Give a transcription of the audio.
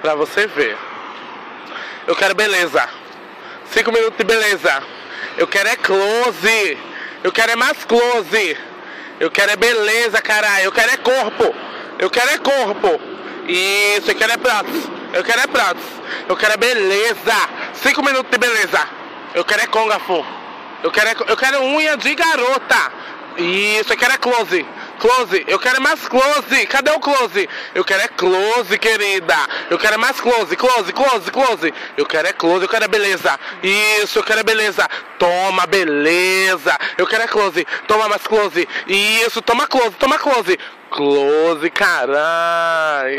Pra você ver. Eu quero beleza. Cinco minutos de beleza. Eu quero é close. Eu quero é mais close. Eu quero é beleza, caralho. Eu quero é corpo. Eu quero é corpo. Isso, eu quero é pratos. Eu quero é pratos. Eu quero é beleza. Cinco minutos de beleza. Eu quero é conga, fu. Eu quero, é, eu quero unha de garota. Isso, eu quero é close. Close, eu quero é mais close. Cadê o close? Eu quero é close, querida. Eu quero é mais close, close, close, close. Eu quero é close, eu quero é beleza. Isso, eu quero é beleza. Toma, beleza. Eu quero é close. Toma mais close. Isso, toma close, toma close. Close, caralho.